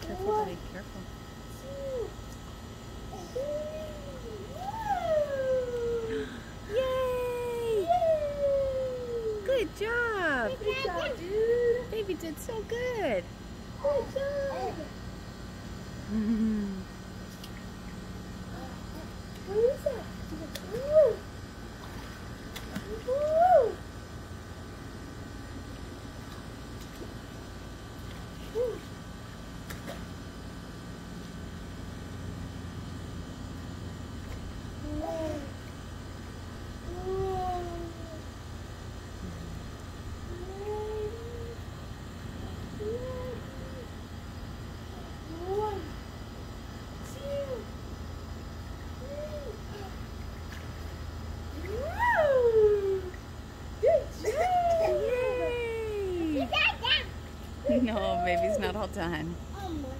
Careful, buddy. Careful. Yay! Good job. Good job, dude. Baby did so. Good job. What is that? No, baby's not all done. Oh